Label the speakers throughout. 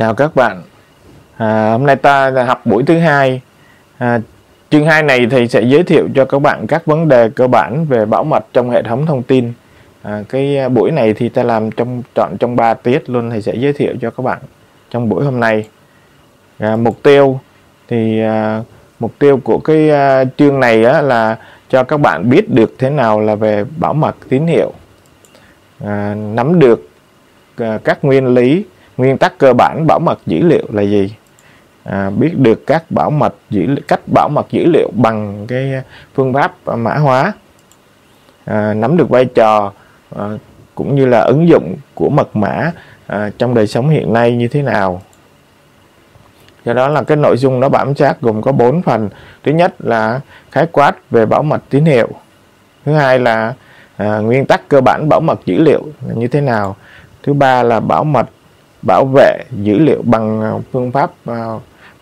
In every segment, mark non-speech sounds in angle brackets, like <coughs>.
Speaker 1: Chào các bạn. À, Hôm nay ta học buổi thứ hai. À, Chương 2 này thì sẽ giới thiệu cho các bạn các vấn đề cơ bản về bảo mật trong hệ thống thông tin. À, Cái buổi này thì ta làm trong chọn trong 3 tiết luôn thì sẽ giới thiệu cho các bạn trong buổi hôm nay. À, Mục tiêu thì à, mục tiêu của cái à, chương này á, là cho các bạn biết được thế nào là về bảo mật tín hiệu. À, Nắm được à, các nguyên lý nguyên tắc cơ bản bảo mật dữ liệu là gì? À, biết được các bảo mật dữ cách bảo mật dữ liệu bằng cái à, phương pháp à, mã hóa. À, nắm được vai trò à, cũng như là ứng dụng của mật mã à, trong đời sống hiện nay như thế nào. Do đó là cái nội dung nó bám sát gồm có 4 phần. Thứ nhất là khái quát về bảo mật tín hiệu. Thứ hai là à, nguyên tắc cơ bản bảo mật dữ liệu là như thế nào. Thứ ba là bảo mật bảo vệ dữ liệu bằng à, phương pháp à,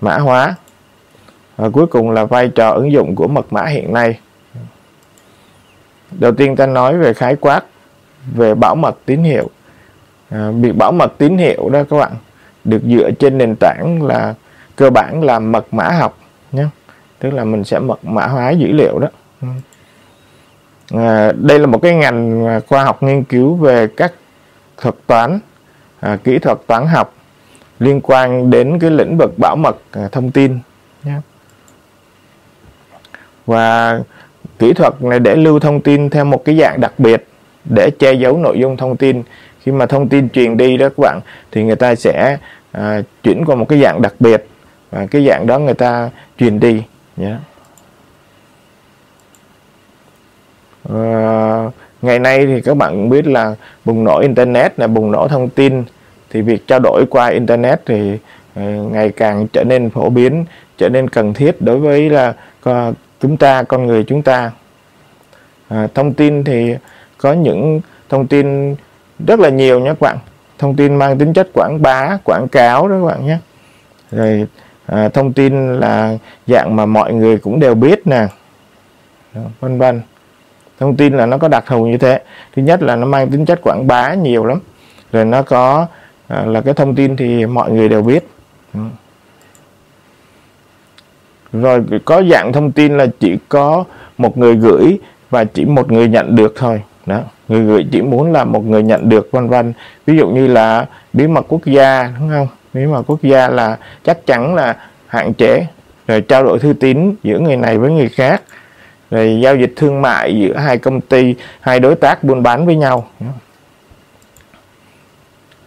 Speaker 1: mã hóa. Và cuối cùng là vai trò ứng dụng của mật mã hiện nay. Đầu tiên ta nói về khái quát về bảo mật tín hiệu. À, việc bảo mật tín hiệu đó các bạn được dựa trên nền tảng là cơ bản là mật mã học nhé. Tức là mình sẽ mật mã hóa dữ liệu đó. À, đây là một cái ngành à, khoa học nghiên cứu về các thuật toán à, kỹ thuật toán học liên quan đến cái lĩnh vực bảo mật à, thông tin nhé. và kỹ thuật này để lưu thông tin theo một cái dạng đặc biệt để che giấu nội dung thông tin khi mà thông tin truyền đi đó các bạn thì người ta sẽ à, chuyển qua một cái dạng đặc biệt và cái dạng đó người ta truyền đi nhé. À, ngày nay thì các bạn cũng biết là bùng nổ internet là bùng nổ thông tin. Thì việc trao đổi qua internet thì ờ, ngày càng trở nên phổ biến trở nên cần thiết đối với là chúng ta con người chúng ta. À, thông tin thì có những thông tin rất là nhiều nhé các bạn. Thông tin mang tính chất quảng bá quảng cáo đó các bạn nhé. Rồi à, thông tin là dạng mà mọi người cũng đều biết nè. Vân vân thông tin là nó có đặc thù như thế. Thứ nhất là nó mang tính chất quảng bá nhiều lắm. Rồi nó có à, là cái thông tin thì mọi người đều biết. Ừ. rồi có dạng thông tin là chỉ có một người gửi và chỉ một người nhận được thôi. Đó người gửi chỉ muốn là một người nhận được vân vân. Ví dụ như là bí mật quốc gia đúng không? Bí mật quốc gia là chắc chắn là hạn chế. Rồi trao đổi thư tín giữa người này với người khác rồi giao dịch thương mại giữa hai công ty, hai đối tác buôn bán với nhau.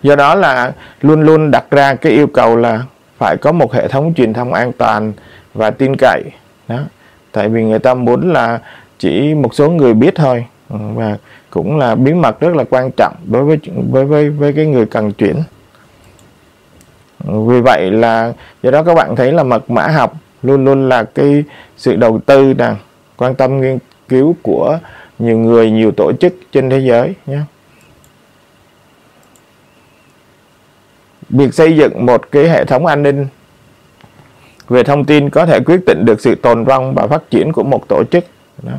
Speaker 1: Do đó là luôn luôn đặt ra cái yêu cầu là phải có một hệ thống truyền thông an toàn và tin cậy. Đó. Tại vì người ta muốn là chỉ một số người biết thôi. Và cũng là bí mật rất là quan trọng đối với với với với cái người cần chuyển vì vậy là, do đó các bạn thấy là mật mã học luôn luôn là cái sự đầu tư nè quan tâm nghiên cứu của nhiều người nhiều tổ chức trên thế giới nhé. Việc xây dựng một cái hệ thống an ninh về thông tin có thể quyết định được sự tồn vong và phát triển của một tổ chức. Đó.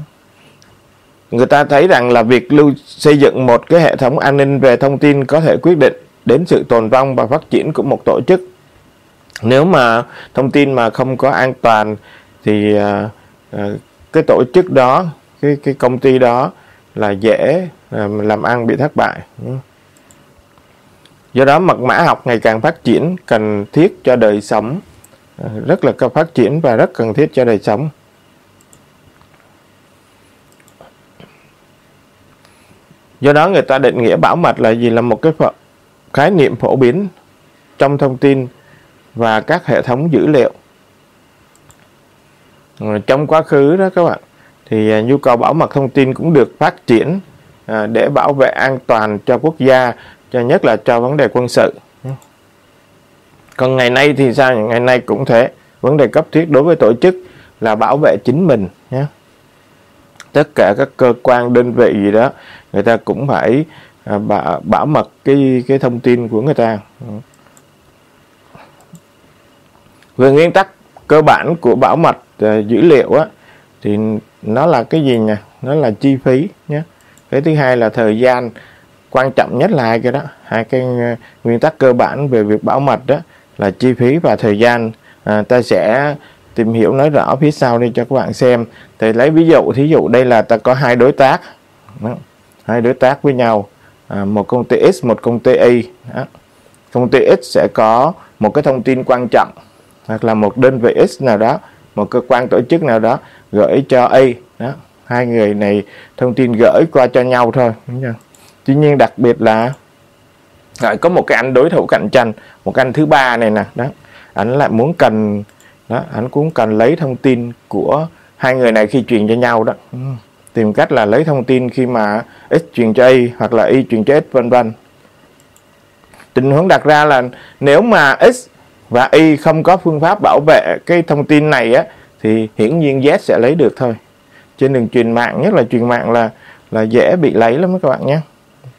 Speaker 1: người ta thấy rằng là việc lưu xây dựng một cái hệ thống an ninh về thông tin có thể quyết định đến sự tồn vong và phát triển của một tổ chức. Nếu mà thông tin mà không có an toàn thì uh, uh, cái tổ chức đó, cái cái công ty đó là dễ à, làm ăn bị thất bại. Do đó mật mã học ngày càng phát triển, cần thiết cho đời sống. À, rất là phát triển và rất cần thiết cho đời sống. Do đó người ta định nghĩa bảo mật là gì? Là một cái khái niệm phổ biến trong thông tin và các hệ thống dữ liệu. Ờ, trong quá khứ đó các bạn thì à, nhu cầu bảo mật thông tin cũng được phát triển à, để bảo vệ an toàn cho quốc gia cho nhất là cho vấn đề quân sự. Còn ngày nay thì sao? Ngày nay cũng thế. Vấn đề cấp thiết đối với tổ chức là bảo vệ chính mình nhé tất cả các cơ quan đơn vị gì đó người ta cũng phải à, bảo, bảo mật cái cái thông tin của người ta. Về nguyên tắc cơ bản của bảo mật uh, dữ liệu á thì nó là cái gì nhỉ nó là chi phí nhé. Cái thứ hai là thời gian quan trọng nhất là hai cái đó. Hai cái ờ, nguyên tắc cơ bản về việc bảo mật đó là chi phí và thời gian. À, ta sẽ tìm hiểu nói rõ phía sau đi cho các bạn xem. Thì lấy ví dụ thí dụ đây là ta có hai đối tác đó. hai đối tác với nhau. À, một công ty X một công ty Y đó. công ty X sẽ có một cái thông tin quan trọng hoặc là một đơn vị X nào đó một cơ quan tổ chức nào đó gửi cho A đó, hai người này thông tin gửi qua cho nhau thôi tuy nhiên đặc biệt là lại có một cái anh đối thủ cạnh tranh, một anh thứ ba này nè, đó. Anh lại muốn cần, đó, anh cũng cần lấy thông tin của hai người này khi truyền cho nhau đó. Ừ, tìm cách là lấy thông tin khi mà x truyền cho y hoặc là y truyền cho x, vân vân. Tình huống đặt ra là nếu mà x và y không có phương pháp bảo vệ cái thông tin này á thì hiển nhiên z sẽ lấy được thôi. Trên đường truyền mạng nhất là truyền mạng là là dễ bị lấy lắm các bạn nhé.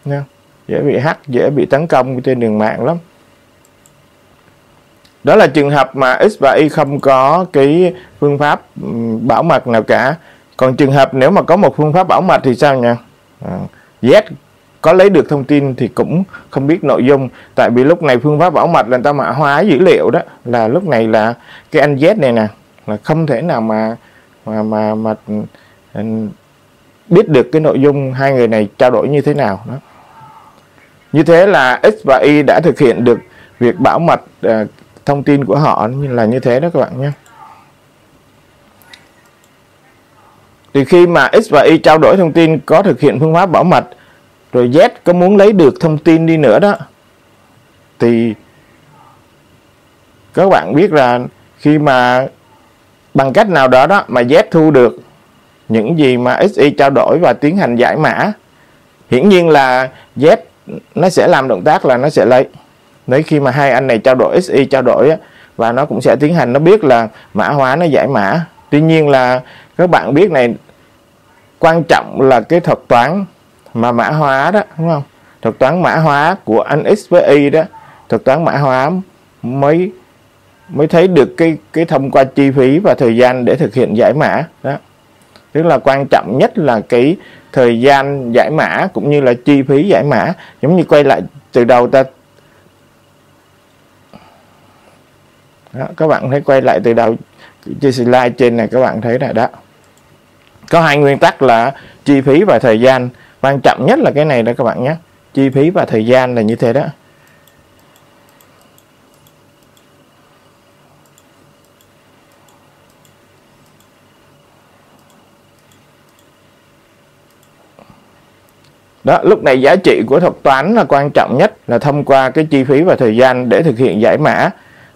Speaker 1: Nha. Dễ bị hack dễ bị tấn công trên đường mạng lắm. Đó là trường hợp mà X và Y không có cái phương pháp bảo mật nào cả. Còn trường hợp nếu mà có một phương pháp bảo mật thì sao nha? À, Z có lấy được thông tin thì cũng không biết nội dung. Tại vì lúc này phương pháp bảo mật là người ta mã hóa dữ liệu đó. Là lúc này là cái anh Z này nè là không thể nào mà mà mà, mà ừ, biết được cái nội dung hai người này trao đổi như thế nào đó. Như thế là X và Y đã thực hiện được việc bảo mật uh, thông tin của họ là như thế đó các bạn nhé. Thì khi mà X và Y trao đổi thông tin có thực hiện phương pháp bảo mật rồi Z có muốn lấy được thông tin đi nữa đó. Thì các bạn biết là khi mà bằng cách nào đó đó mà Z thu được những gì mà XY trao đổi và tiến hành giải mã hiển nhiên là Z nó sẽ làm động tác là nó sẽ lấy. Đấy khi mà hai anh này trao đổi XY trao đổi á, và nó cũng sẽ tiến hành nó biết là mã hóa nó giải mã. Tuy nhiên là các bạn biết này quan trọng là cái thuật toán mà mã hóa đó đúng không? Thuật toán mã hóa của anh X với Y đó thuật toán mã hóa mới mới thấy được cái cái thông qua chi phí và thời gian để thực hiện giải mã đó. Tức là quan trọng nhất là cái thời gian giải mã cũng như là chi phí giải mã. Giống như quay lại từ đầu ta đó, các bạn thấy quay lại từ đầu trên slide trên này các bạn thấy là đó. Có hai nguyên tắc là chi phí và thời gian quan trọng nhất là cái này đó các bạn nhé. Chi phí và thời gian là như thế đó. Đó, lúc này giá trị của thuật toán là quan trọng nhất, là thông qua cái chi phí và thời gian để thực hiện giải mã.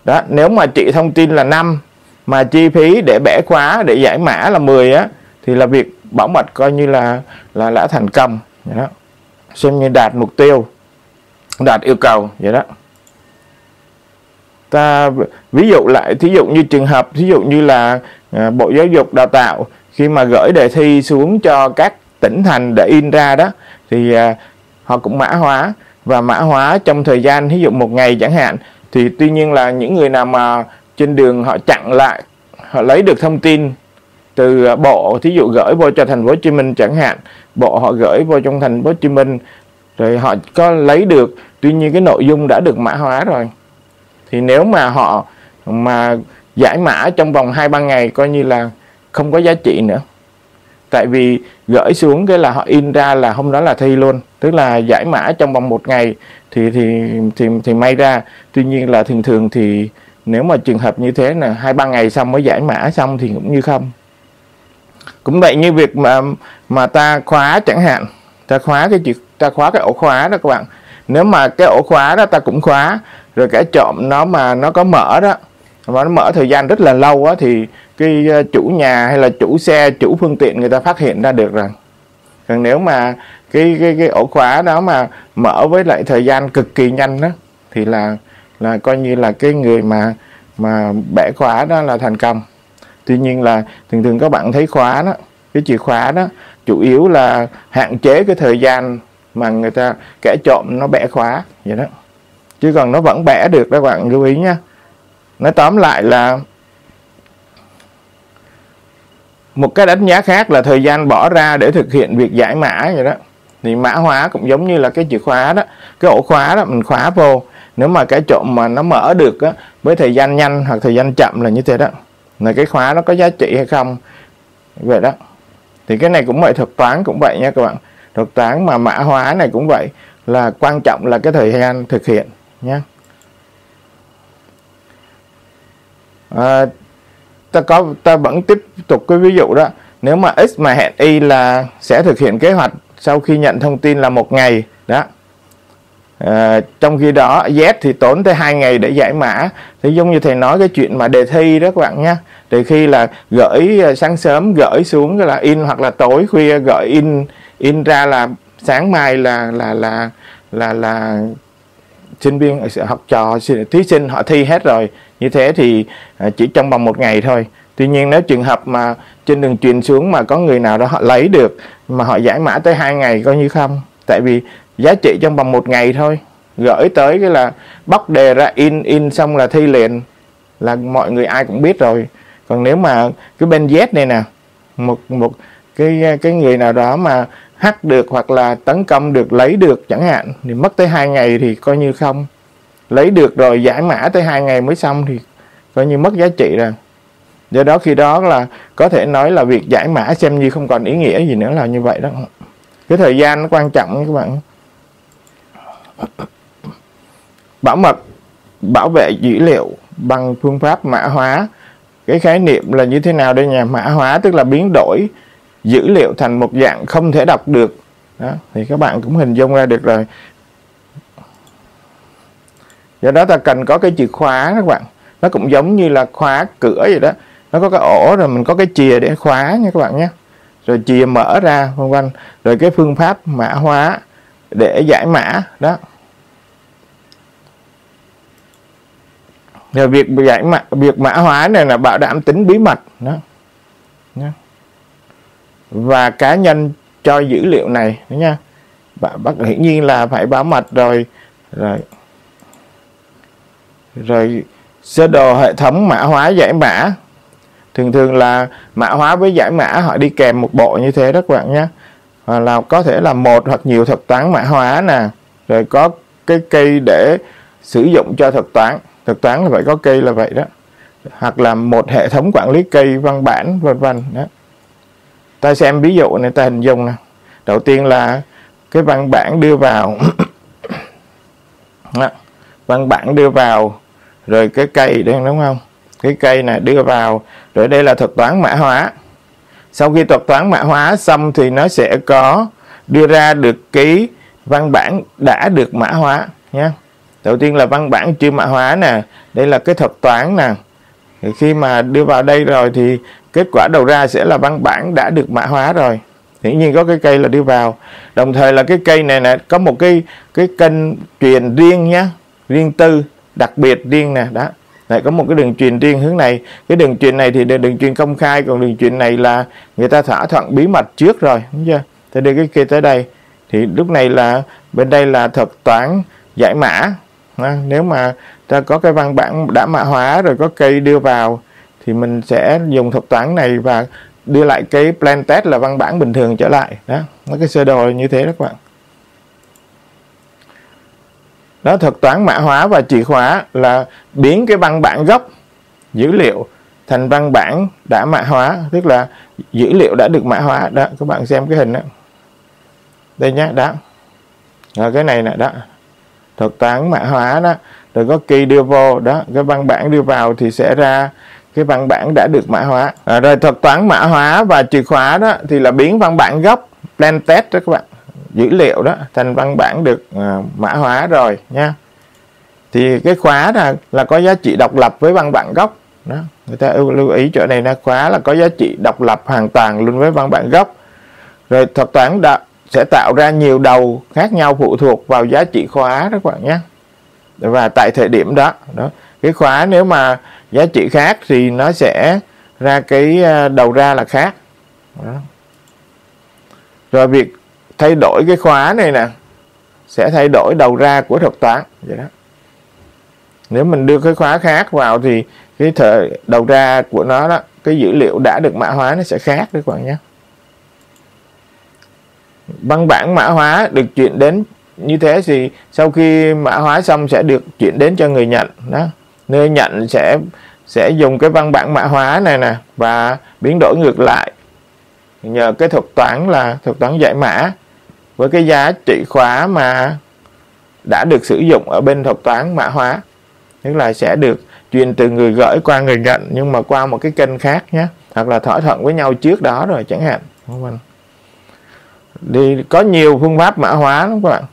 Speaker 1: Đó, nếu mà trị thông tin là 5 mà chi phí để bẻ khóa, để giải mã là 10 á, thì là việc bảo mật coi như là là đã thành công đó. xem như đạt mục tiêu đạt yêu cầu vậy đó ta ví dụ lại thí dụ như trường hợp thí dụ như là à, bộ giáo dục đào tạo khi mà gửi đề thi xuống cho các tỉnh thành để in ra đó thì à, họ cũng mã hóa và mã hóa trong thời gian thí dụ một ngày chẳng hạn thì tuy nhiên là những người nào mà trên đường họ chặn lại họ lấy được thông tin từ à, bộ, thí dụ gửi vô cho thành phố Hồ Chí Minh chẳng hạn, bộ họ gửi vô trong thành phố Hồ Chí Minh, rồi họ có lấy được, tuy nhiên cái nội dung đã được mã hóa rồi. Thì nếu mà họ, mà giải mã trong vòng hai, ba ngày coi như là không có giá trị nữa. Tại vì gửi xuống cái là họ in ra là hôm đó là thi luôn, tức là giải mã trong vòng một ngày thì thì thì thì may ra. Tuy nhiên là thường thường thì nếu mà trường hợp như thế là hai, ba ngày xong mới giải mã xong thì cũng như không cũng vậy như việc mà mà ta khóa chẳng hạn, ta khóa cái chìa ta khóa cái ổ khóa đó các bạn. Nếu mà cái ổ khóa đó ta cũng khóa, rồi cái trộm nó mà nó có mở đó, và nó mở thời gian rất là lâu á, thì cái ờ, chủ nhà hay là chủ xe, chủ phương tiện người ta phát hiện ra được rồi. Còn nếu mà cái cái cái ổ khóa đó mà mở với lại thời gian cực kỳ nhanh đó, thì là là coi như là cái người mà mà bẻ khóa đó là thành công tuy nhiên là thường thường các bạn thấy khóa đó cái chìa khóa đó chủ yếu là hạn chế cái thời gian mà người ta kẻ trộm nó bẻ khóa vậy đó. Chứ còn nó vẫn bẻ được các bạn lưu ý nhé nói tóm lại là một cái đánh giá khác là thời gian bỏ ra để thực hiện việc giải mã vậy đó. Thì mã hóa cũng giống như là cái chìa khóa đó cái ổ khóa đó mình khóa vô. Nếu mà cái trộm mà nó mở được á, với thời gian nhanh hoặc thời gian chậm là như thế đó là cái khóa nó có giá trị hay không? Vậy đó. Thì cái này cũng vậy thuật toán cũng vậy nha các bạn. Thuật toán mà mã hóa này cũng vậy là quan trọng là cái thời gian thực hiện nhé à, ta có ta vẫn tiếp tục cái ví dụ đó. Nếu mà x mà hẹn y là sẽ thực hiện kế hoạch sau khi nhận thông tin là một ngày. Đó à, trong khi đó Z thì tốn tới hai ngày để giải mã. Thì giống như thầy nói cái chuyện mà đề thi đó các bạn nhé đề khi là gửi ờ, sáng sớm gửi xuống là in hoặc là tối khuya gửi in in ra là sáng mai là là là là là sinh viên ờ, học trò thí sinh họ thi hết rồi. Như thế thì chỉ trong vòng một ngày thôi. Tuy nhiên nếu trường hợp mà trên đường truyền xuống mà có người nào đó họ lấy được mà họ giải mã tới hai ngày coi như không. Tại vì giá trị trong vòng một ngày thôi. Gửi tới cái là bóc đề ra in in xong là thi liền. Là mọi người ai cũng biết rồi. Còn nếu mà cái bên Z này nè, một một cái cái người nào đó mà hack được hoặc là tấn công được, lấy được chẳng hạn, thì mất tới hai ngày thì coi như không. Lấy được rồi giải mã tới hai ngày mới xong thì coi như mất giá trị rồi. Do đó khi đó là có thể nói là việc giải mã xem như không còn ý nghĩa gì nữa là như vậy đó. Cái thời gian nó quan trọng các bạn bảo mật bảo vệ dữ liệu bằng phương pháp mã hóa. Cái khái niệm là như thế nào đây nhà mã hóa tức là biến đổi dữ liệu thành một dạng không thể đọc được. Đó, thì các bạn cũng hình dung ra được rồi. Do đó ta cần có cái chìa khóa các bạn. Nó cũng giống như là khóa cửa vậy đó. Nó có cái ổ rồi mình có cái chìa để khóa nha các bạn nhé. Rồi chìa mở ra vân vân. Rồi cái phương pháp mã hóa để giải mã, đó. Rồi việc giải mã, việc mã hóa này là bảo đảm tính bí mật, đó. Và cá nhân cho dữ liệu này, đó nha. Bắt hiển nhiên là phải bảo mật rồi rồi rồi sơ đồ hệ thống mã hóa giải mã. Thường thường là mã hóa với giải mã họ đi kèm một bộ như thế đó các bạn nhé hoặc là có thể là một hoặc nhiều thuật toán mã hóa nè. Rồi có cái cây để sử dụng cho thuật toán. Thuật toán là phải có cây là vậy đó. Hoặc là một hệ thống quản lý cây, văn bản, vân vân, đó. Ta xem ví dụ này, ta hình dung nè. Đầu tiên là cái văn bản đưa vào. <coughs> Đó. văn bản đưa vào. Rồi cái cây đây đúng không? Cái cây này đưa vào. Rồi đây là thuật toán mã hóa sau khi thuật toán mã hóa xong thì nó sẽ có đưa ra được cái văn bản đã được mã hóa nhé đầu tiên là văn bản chưa mã hóa nè, đây là cái thuật toán nè. Thì khi mà đưa vào đây rồi thì kết quả đầu ra sẽ là văn bản đã được mã hóa rồi. Hiển nhiên có cái cây là đưa vào. Đồng thời là cái cây này nè, có một cái cái kênh truyền riêng nhá, riêng tư, đặc biệt riêng nè, đó lại có một cái đường truyền riêng hướng này. Cái đường truyền này thì đường truyền công khai, còn đường truyền này là người ta thỏa thuận bí mật trước rồi, đúng chưa? Thế đưa cái kia tới đây, thì lúc này là bên đây là thuật toán giải mã. Nếu mà ta có cái văn bản đã mã hóa rồi có cây đưa vào, thì mình sẽ dùng thuật toán này và đưa lại cái plan test là văn bản bình thường trở lại. Đó, nó cái sơ đồ như thế đó các bạn nó thuật toán mã hóa và chìa khóa là biến cái văn bản gốc dữ liệu thành văn bản đã mã hóa tức là dữ liệu đã được mã hóa. Đó các bạn xem cái hình đó. Đây nhé đó. Rồi cái này nè đó. Thuật toán mã hóa đó rồi có key đưa vô đó. Cái văn bản đưa vào thì sẽ ra cái văn bản đã được mã hóa. À, rồi thuật toán mã hóa và chìa khóa đó thì là biến văn bản gốc plain text đó các bạn dữ liệu đó thành văn bản được uh, mã hóa rồi nha. Thì cái khóa là là có giá trị độc lập với văn bản gốc. Đó người ta lưu ý chỗ này là khóa là có giá trị độc lập hoàn toàn luôn với văn bản gốc. Rồi thuật toán đã, sẽ tạo ra nhiều đầu khác nhau phụ thuộc vào giá trị khóa đó các bạn nhé. Và tại thời điểm đó đó cái khóa nếu mà giá trị khác thì nó sẽ ra cái à, đầu ra là khác. Đó. rồi việc thay đổi cái khóa này nè. Sẽ thay đổi đầu ra của thuật toán. Vậy đó. Nếu mình đưa cái khóa khác vào thì cái thời đầu ra của nó đó, cái dữ liệu đã được mã hóa nó sẽ khác các bạn nhé. Văn bản mã hóa được chuyển đến như thế thì sau khi mã hóa xong sẽ được chuyển đến cho người nhận, đó. Nơi nhận sẽ sẽ dùng cái văn bản mã hóa này nè và biến đổi ngược lại. Nhờ cái thuật toán là thuật toán giải mã với cái giá trị khóa mà đã được sử dụng ở bên thuật toán mã hóa, tức là sẽ được truyền từ người gửi qua người nhận, nhưng mà qua một cái kênh khác nhé. Hoặc là thỏa thuận với nhau trước đó rồi chẳng hạn đi có nhiều phương pháp mã hóa lắm các bạn.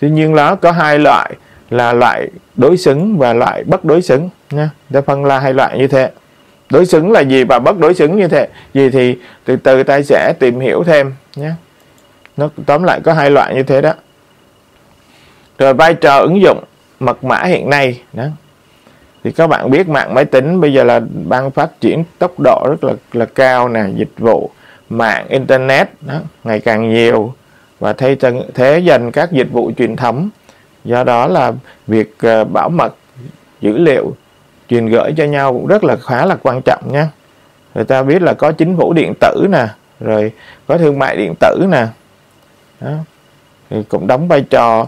Speaker 1: Tuy nhiên nó có hai loại là loại đối xứng và loại bất đối xứng nha ta phân ra hai loại như thế. Đối xứng là gì và bất đối xứng như thế? Gì thì từ từ ta sẽ tìm hiểu thêm nhé nó, tóm lại có hai loại như thế đó. Rồi vai trò ứng dụng mật mã hiện nay, đó. Thì các bạn biết mạng máy tính bây giờ là đang phát triển tốc độ rất là là cao nè, dịch vụ, mạng internet, đó, ngày càng nhiều. Và thay thế dần các dịch vụ truyền thống. Do đó là việc ờ, bảo mật, dữ liệu, truyền gửi cho nhau cũng rất là khá là quan trọng nha. Người ta biết là có chính phủ điện tử nè, rồi có thương mại điện tử nè đó. thì cũng đóng vai trò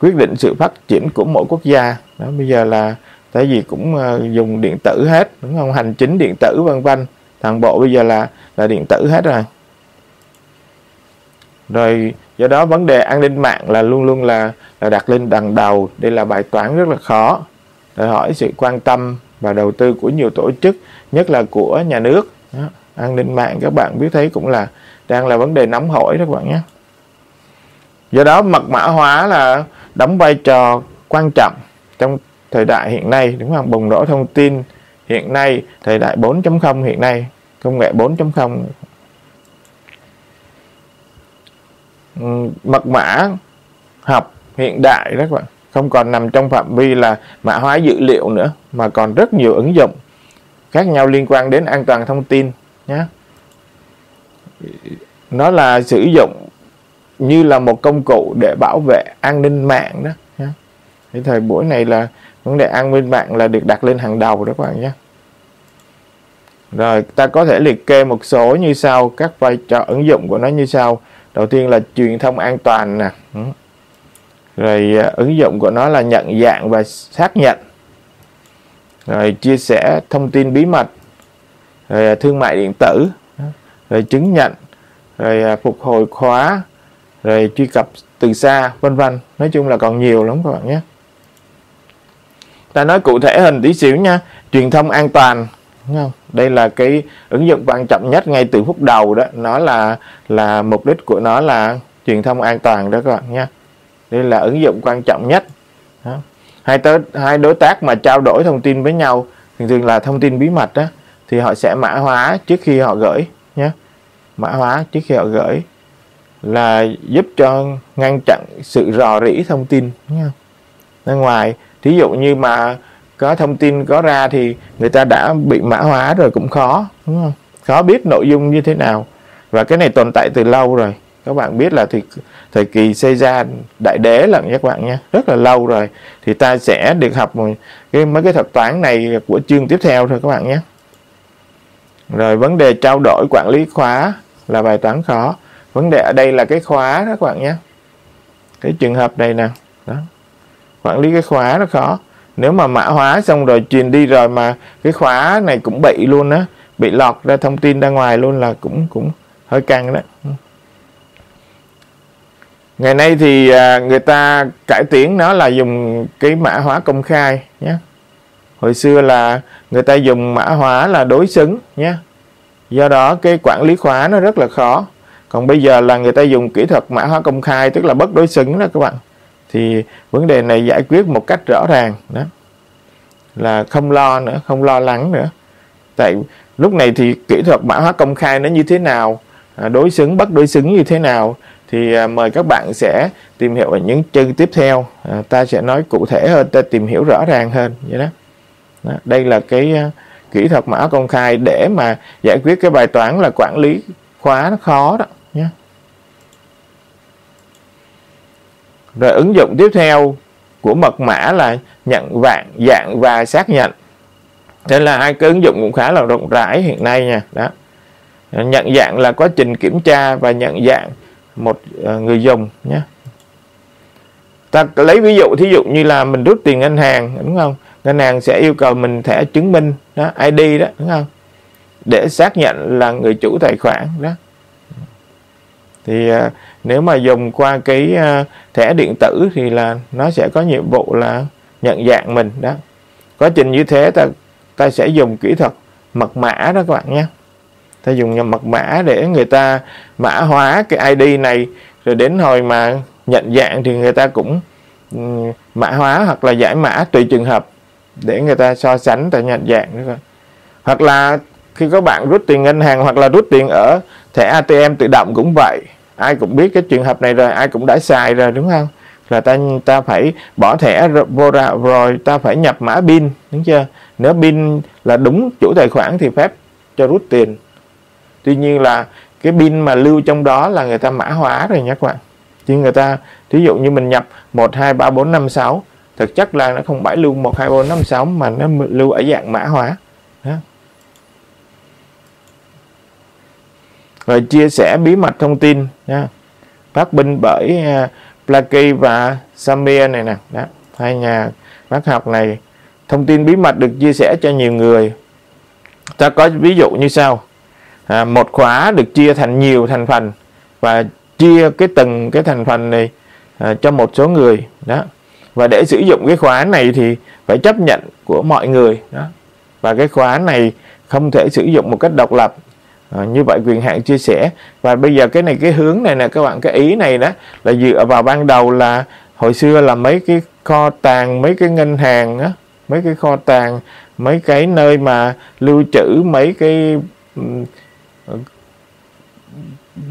Speaker 1: quyết định sự phát triển của mỗi quốc gia. Đó bây giờ là tại vì cũng uh, dùng điện tử hết đúng không? Hành chính điện tử vân vân. Toàn bộ bây giờ là là điện tử hết rồi. Rồi do đó vấn đề an ninh mạng là luôn luôn là, là đặt lên đằng đầu. Đây là bài toán rất là khó đòi hỏi sự quan tâm và đầu tư của nhiều tổ chức nhất là của nhà nước. Đó. an ninh mạng các bạn biết thấy cũng là đang là vấn đề nóng hổi đó các bạn nhé do đó, mật mã hóa là đóng vai trò quan trọng trong thời đại hiện nay, đúng không? Bùng nổ thông tin hiện nay, thời đại 4.0 hiện nay, công nghệ 4.0 mật mã học hiện đại đó các bạn, không còn nằm trong phạm vi là mã hóa dữ liệu nữa, mà còn rất nhiều ứng dụng khác nhau liên quan đến an toàn thông tin nhé nó là sử dụng như là một công cụ để bảo vệ an ninh mạng đó nhé cái thời buổi này là vấn đề an ninh mạng là được đặt lên hàng đầu đó các bạn nhé rồi, ta có thể liệt kê một số như sau, các vai trò ứng dụng của nó như sau. Đầu tiên là truyền thông an toàn nè. Ừ. Rồi à, ứng dụng của nó là nhận dạng và xác nhận. Rồi, chia sẻ thông tin bí mật. Rồi à, thương mại điện tử. Ừ. Rồi, chứng nhận. Rồi à, phục hồi khóa rồi truy cập từ xa, vân vân. Nói chung là còn nhiều lắm các bạn nhé. Ta nói cụ thể hình tí xíu nha. Truyền thông an toàn không? đây là cái ứng dụng quan trọng nhất ngay từ phút đầu đó. Nó là là mục đích của nó là truyền thông an toàn đó các bạn nhé. Đây là ứng dụng quan trọng nhất. Đó. hai tới hai đối tác mà trao đổi thông tin với nhau, thường thường là thông tin bí mật đó thì họ sẽ mã hóa trước khi họ gửi nhé. Mã hóa trước khi họ gửi là giúp cho ngăn chặn sự rò rỉ thông tin nha. Bên ngoài, thí dụ như mà có thông tin có ra thì người ta đã bị mã hóa rồi cũng khó, đúng không? Khó biết nội dung như thế nào. Và cái này tồn tại từ lâu rồi. Các bạn biết là thì thời kỳ xây ra đại đế lần các bạn nha rất là lâu rồi. Thì ta sẽ được học một cái, mấy cái thuật toán này của chương tiếp theo thôi các bạn nhé. Rồi vấn đề trao đổi quản lý khóa là bài toán khó vấn đề ở đây là cái khóa đó các bạn nhé. Cái trường hợp này nè. Đó. Quản lý cái khóa nó khó. Nếu mà mã hóa xong rồi truyền đi rồi mà cái khóa này cũng bị luôn á, bị lọt ra thông tin ra ngoài luôn là cũng cũng hơi căng đó. Ngày nay thì à, người ta cải tiến nó là dùng cái mã hóa công khai nhé. Hồi xưa là người ta dùng mã hóa là đối xứng nhé. Do đó cái quản lý khóa nó rất là khó còn bây giờ là người ta dùng kỹ thuật mã hóa công khai tức là bất đối xứng đó các bạn. Thì vấn đề này giải quyết một cách rõ ràng đó. Là không lo nữa không lo lắng nữa. Tại lúc này thì kỹ thuật mã hóa công khai nó như thế nào à, đối xứng bất đối xứng như thế nào thì à, mời các bạn sẽ tìm hiểu ở những chương tiếp theo. À, ta sẽ nói cụ thể hơn ta tìm hiểu rõ ràng hơn vậy đó, đó đây là cái à, kỹ thuật mã công khai để mà giải quyết cái bài toán là quản lý khóa nó khó đó nhé rồi ứng dụng tiếp theo của mật mã là nhận vạn dạng và xác nhận. Thế là hai cái ứng dụng cũng khá là rộng rãi hiện nay nha. Đó. Nhận dạng là quá trình kiểm tra và nhận dạng một ờ, người dùng nhé. Ta lấy ví dụ, thí dụ như là mình rút tiền ngân hàng, đúng không? Ngân hàng sẽ yêu cầu mình thẻ chứng minh, đó ID đó, đúng không? Để xác nhận là người chủ tài khoản, đó thì à, nếu mà dùng qua cái à, thẻ điện tử thì là nó sẽ có nhiệm vụ là nhận dạng mình đó. Quá trình như thế ta ta sẽ dùng kỹ thuật mật mã đó các bạn nhé. Ta dùng mật mã để người ta mã hóa cái ID này rồi đến hồi mà nhận dạng thì người ta cũng um, mã hóa hoặc là giải mã tùy trường hợp để người ta so sánh ta nhận dạng nữa hoặc là khi các bạn rút tiền ngân hàng hoặc là rút tiền ở thẻ ATM tự động cũng vậy. Ai cũng biết cái trường hợp này rồi, ai cũng đã xài rồi, đúng không? Là ta ta phải bỏ thẻ vô ra, rồi ta phải nhập mã pin, đúng chưa? Nếu pin là đúng chủ tài khoản thì phép cho rút tiền. Tuy nhiên là cái pin mà lưu trong đó là người ta mã hóa rồi nhé các bạn. Chứ người ta ví dụ như mình nhập một, hai, ba, bốn, năm, sáu, thực chất là nó không phải lưu một, hai, bốn, năm, sáu mà nó lưu ở dạng mã hóa đó rồi chia sẻ bí mật thông tin nha phát binh bởi à, uh, Blakey và Samir này nè đó. Hai nhà bác học này thông tin bí mật được chia sẻ cho nhiều người. Ta có ví dụ như sau. À, một khóa được chia thành nhiều thành phần và chia cái từng cái thành phần này à, cho một số người đó. Và để sử dụng cái khóa này thì phải chấp nhận của mọi người đó. Và cái khóa này không thể sử dụng một cách độc lập à, như vậy quyền hạn chia sẻ và bây giờ cái này cái hướng này nè các bạn cái ý này đó là dựa vào ban đầu là hồi xưa là mấy cái kho tàng mấy cái ngân hàng á mấy cái kho tàng mấy cái nơi mà lưu trữ mấy cái ờ,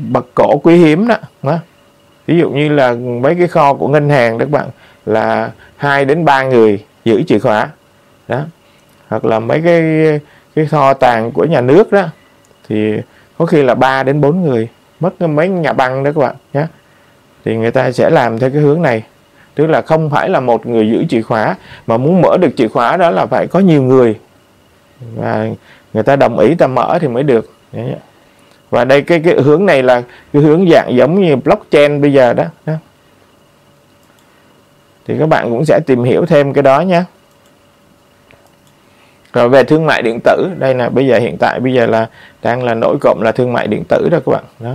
Speaker 1: bậc cổ quý hiếm đó, đó. ví dụ như là mấy cái kho của ngân hàng đó các bạn là hai đến ba người giữ chìa khóa đó hoặc là mấy cái cái kho tàng của nhà nước đó thì có khi là 3 đến 4 người mất mấy nhà băng đó các bạn nhé. Thì người ta sẽ làm theo cái hướng này. Tức là không phải là một người giữ chìa khóa mà muốn mở được chìa khóa đó là phải có nhiều người. Và người ta đồng ý ta mở thì mới được. Và đây cái cái hướng này là cái hướng dạng giống như blockchain bây giờ đó, đó. thì các bạn cũng sẽ tìm hiểu thêm cái đó nhé rồi về thương mại điện tử đây là bây giờ hiện tại bây giờ là đang là nổi cộng là thương mại điện tử đó các bạn đó.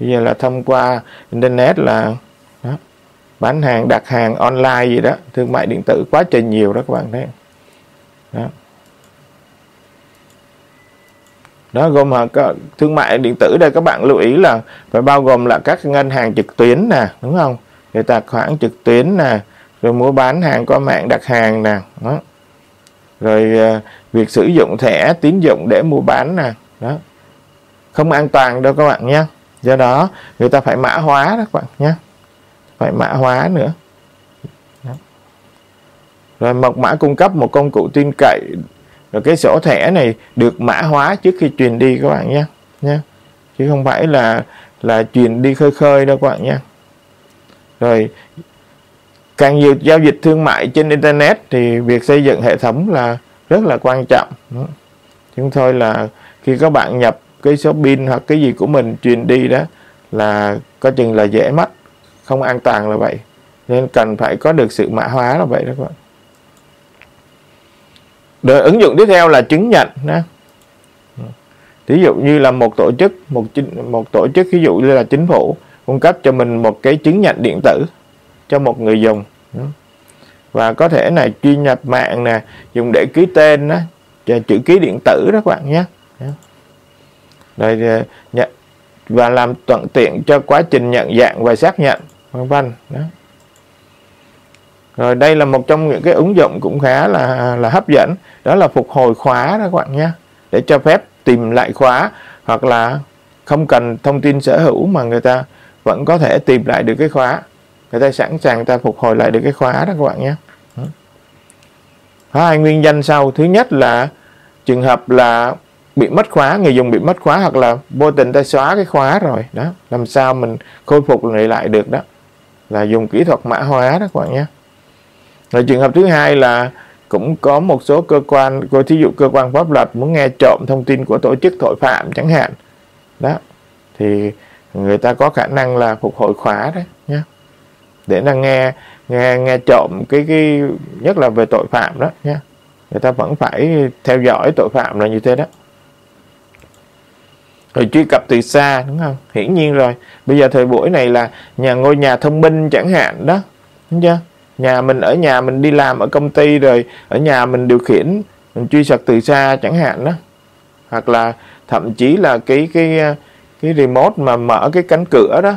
Speaker 1: Bây giờ là thông qua internet là đó, bán hàng đặt hàng online gì đó thương mại điện tử quá trình nhiều đó các bạn thấy đó. Đó gồm là thương mại điện tử đây các bạn lưu ý là phải bao gồm là các ngân hàng trực tuyến nè đúng không? Người tài khoản trực tuyến nè rồi mua bán hàng qua mạng đặt hàng nè đó rồi à, việc sử dụng thẻ tín dụng để mua bán nè. Đó. Không an toàn đâu các bạn nhé. Do đó, người ta phải mã hóa đó các bạn nhé. Phải mã hóa nữa. Đó. rồi, mật mã cung cấp một công cụ tin cậy. Rồi cái sổ thẻ này được mã hóa trước khi truyền đi các bạn nhé. Nhé. Chứ không phải là là truyền đi khơi khơi đâu các bạn nhé. Rồi càng nhiều giao dịch thương mại trên internet thì việc xây dựng hệ thống là rất là quan trọng. Chúng tôi là khi các bạn nhập cái số pin hoặc cái gì của mình truyền đi đó là có chừng là dễ mất, không an toàn là vậy. Nên cần phải có được sự mã hóa là vậy đó các bạn. Rồi ứng dụng tiếp theo là chứng nhận đó. Ví dụ như là một tổ chức, một một tổ chức ví dụ như là chính phủ cung cấp cho mình một cái chứng nhận điện tử cho một người dùng. Và có thể là truy nhập mạng nè, dùng để ký tên đó chữ ký điện tử đó các bạn nhé. Rồi ờ, nhận, và làm thuận tiện cho quá trình nhận dạng và xác nhận, vân vân. Đó. Rồi, đây là một trong những cái ứng dụng cũng khá là là hấp dẫn. Đó là phục hồi khóa đó các bạn nhé. Để cho phép tìm lại khóa, hoặc là không cần thông tin sở hữu mà người ta vẫn có thể tìm lại được cái khóa người ta sẵn sàng người ta phục hồi lại được cái khóa đó các bạn nhé. Hai nguyên nhân sau. Thứ nhất là trường hợp là bị mất khóa, người dùng bị mất khóa hoặc là vô tình ta xóa cái khóa rồi. Đó, làm sao mình khôi phục lại lại được đó. Là dùng kỹ thuật mã hóa đó các bạn nhé. Rồi trường hợp thứ hai là cũng có một số cơ quan, cô thí dụ cơ quan pháp luật muốn nghe trộm thông tin của tổ chức tội phạm chẳng hạn. Đó, thì người ta có khả năng là phục hồi khóa đấy nhé để là nghe nghe nghe trộm cái cái, nhất là về tội phạm đó nha. Người ta vẫn phải theo dõi tội phạm là như thế đó. Rồi truy cập từ xa, đúng không? Hiển nhiên rồi. Bây giờ thời buổi này là nhà ngôi nhà thông minh chẳng hạn đó. Đúng chưa? Nhà mình ở nhà mình đi làm ở công ty rồi, ở nhà mình điều khiển, mình truy cập từ xa chẳng hạn đó. Hoặc là thậm chí là cái cái cái remote mà mở cái cánh cửa đó.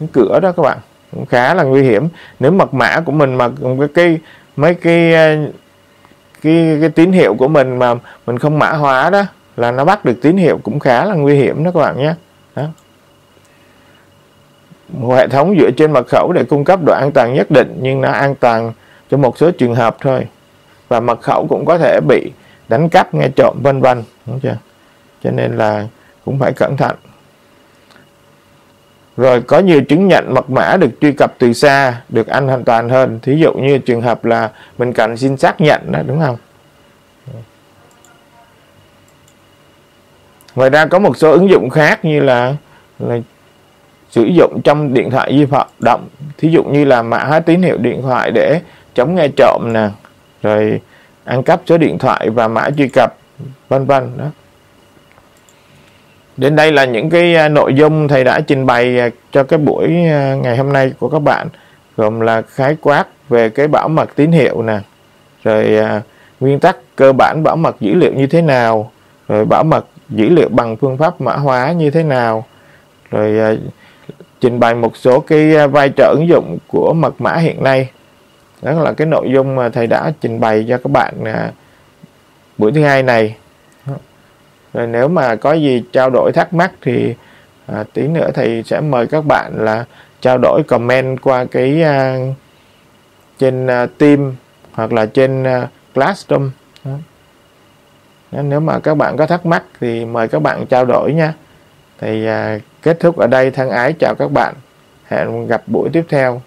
Speaker 1: Cái cửa đó các bạn cũng khá là nguy hiểm. Nếu mật mã của mình mà cái, cái mấy cái ờ, cái cái tín hiệu của mình mà mình không mã hóa đó là nó bắt được tín hiệu cũng khá là nguy hiểm đó các bạn nhé. Đó. một hệ thống dựa trên mật khẩu để cung cấp độ an toàn nhất định nhưng nó an toàn cho một số trường hợp thôi. Và mật khẩu cũng có thể bị đánh cắp nghe trộm vân vân đúng chưa? Cho nên là cũng phải cẩn thận rồi có nhiều chứng nhận mật mã được truy cập từ xa được an hoàn toàn hơn. Thí dụ như trường hợp là mình cần xin xác nhận đó đúng không? Ngoài ra có một số ứng dụng khác như là, là sử dụng trong điện thoại di động. Thí dụ như là mã hóa tín hiệu điện thoại để chống nghe trộm nè. Rồi ăn cắp số điện thoại và mã truy cập vân vân đó đến đây là những cái à, nội dung thầy đã trình bày à, cho cái buổi à, ngày hôm nay của các bạn, gồm là khái quát về cái bảo mật tín hiệu nè, rồi nguyên tắc cơ bản bảo mật dữ liệu như thế nào, rồi bảo mật dữ liệu bằng phương pháp mã hóa như thế nào, rồi trình bày một số cái vai trò ứng dụng của mật mã hiện nay. Đó là cái nội dung mà thầy đã trình bày cho các bạn buổi thứ hai này rồi nếu mà có gì trao đổi thắc mắc thì à, tí nữa thầy sẽ mời các bạn là trao đổi comment qua cái à, trên à, team hoặc là trên à, classroom. Đó. nếu mà các bạn có thắc mắc thì mời các bạn trao đổi nha. Thì à, kết thúc ở đây. Thân ái chào các bạn. Hẹn gặp buổi tiếp theo.